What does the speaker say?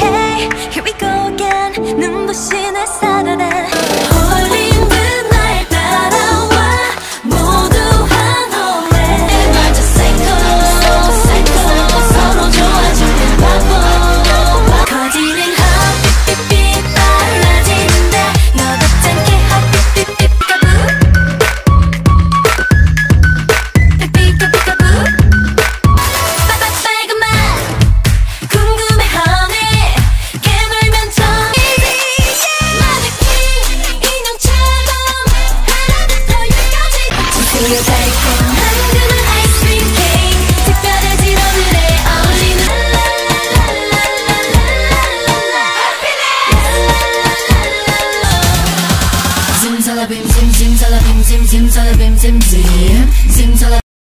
Hey, here we go again 눈부신 햇살 아래 Zim zim zim zim zim zim zim zim zim zim. Zim zalabim